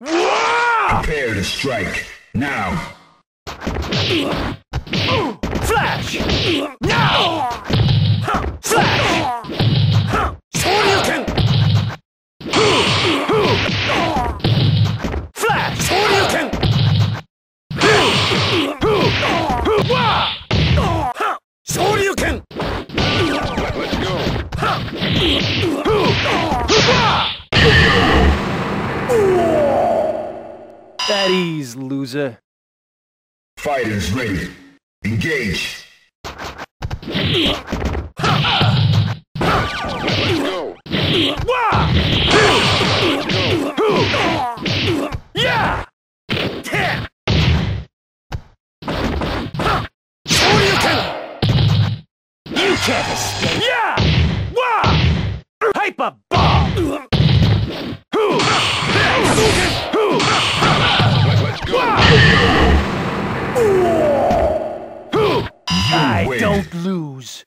Prepare to strike. Now. Flash! Now! At ease, loser. Fighters ready. Engage. Let's go. Yeah! Yeah! Shoryuken! You can't escape! Yeah! Wah! Hyper bomb! Hoo! Don't lose.